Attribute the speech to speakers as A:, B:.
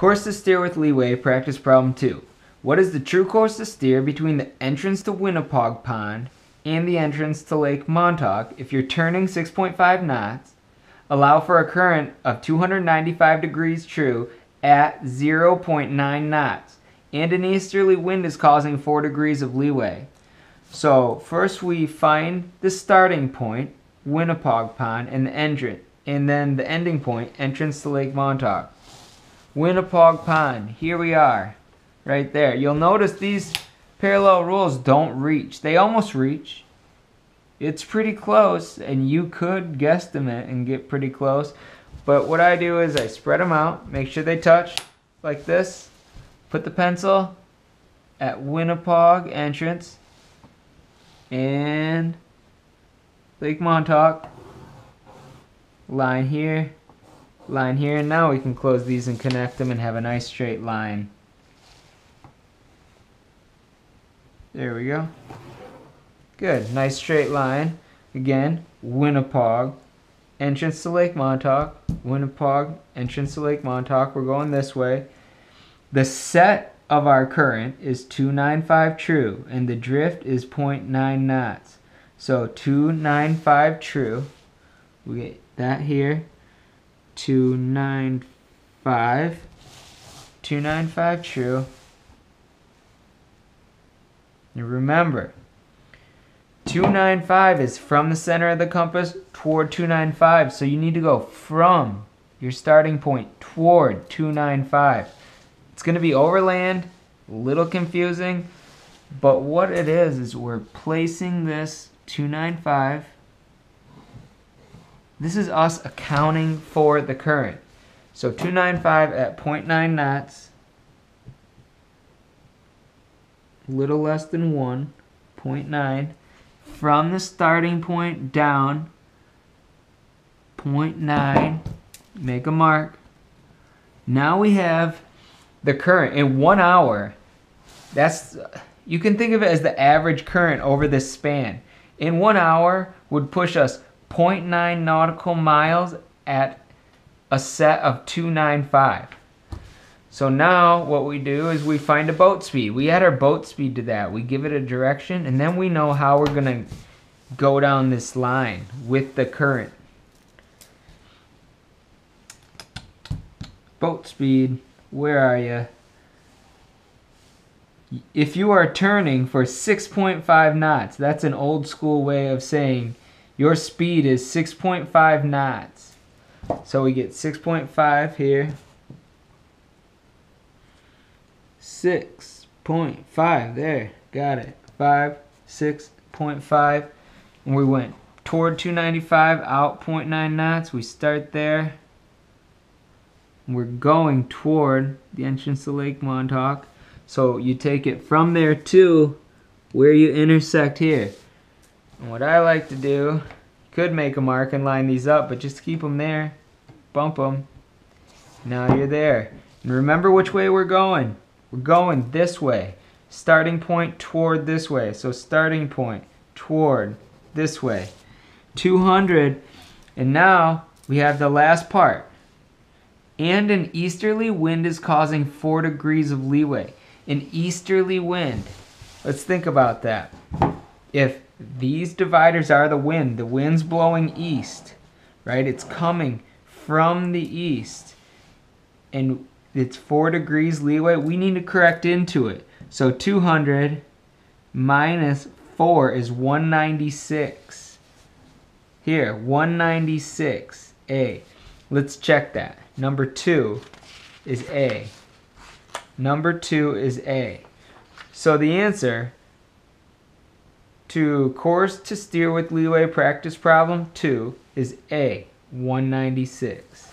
A: Course to steer with leeway, practice problem 2. What is the true course to steer between the entrance to Winnapaug Pond and the entrance to Lake Montauk if you're turning 6.5 knots, allow for a current of 295 degrees true at 0.9 knots, and an easterly wind is causing 4 degrees of leeway? So first we find the starting point, Winnapaug Pond, and the entrance, and then the ending point, entrance to Lake Montauk. Winnapaug Pond. Here we are, right there. You'll notice these parallel rules don't reach. They almost reach. It's pretty close, and you could guesstimate and get pretty close. But what I do is I spread them out, make sure they touch like this. Put the pencil at Winnapaug entrance and Lake Montauk. Line here, line here, and now we can close these and connect them and have a nice straight line. There we go. Good, nice straight line. Again, Winnapaug, entrance to Lake Montauk, Winnapaug, entrance to Lake Montauk. We're going this way. The set of our current is 295 true, and the drift is 0.9 knots. So 295 true. We get that here. 295. 295 true. And remember, 295 is from the center of the compass toward 295. So you need to go from your starting point toward 295. It's going to be overland, a little confusing, but what it is is we're placing this 295 this is us accounting for the current. So 295 at 0.9 knots, little less than 1, 0.9. From the starting point down, 0.9, make a mark. Now we have the current in one hour. That's, you can think of it as the average current over this span. In one hour would push us 0.9 nautical miles at a set of 295. So now what we do is we find a boat speed. We add our boat speed to that. We give it a direction and then we know how we're going to go down this line with the current. Boat speed, where are you? If you are turning for 6.5 knots, that's an old school way of saying your speed is 6.5 knots. So we get 6.5 here. 6.5, there, got it. 5, 6.5, and we went toward 295, out 0.9 knots. We start there. We're going toward the entrance to Lake Montauk. So you take it from there to where you intersect here. And what I like to do, could make a mark and line these up, but just keep them there. Bump them. Now you're there. And remember which way we're going. We're going this way. Starting point toward this way. So starting point toward this way. 200. And now we have the last part. And an easterly wind is causing 4 degrees of leeway. An easterly wind. Let's think about that. If these dividers are the wind. The wind's blowing east, right? It's coming from the east. And it's 4 degrees leeway. We need to correct into it. So 200 minus 4 is 196. Here, 196A. Let's check that. Number 2 is A. Number 2 is A. So the answer to course to steer with leeway practice problem 2 is A, 196.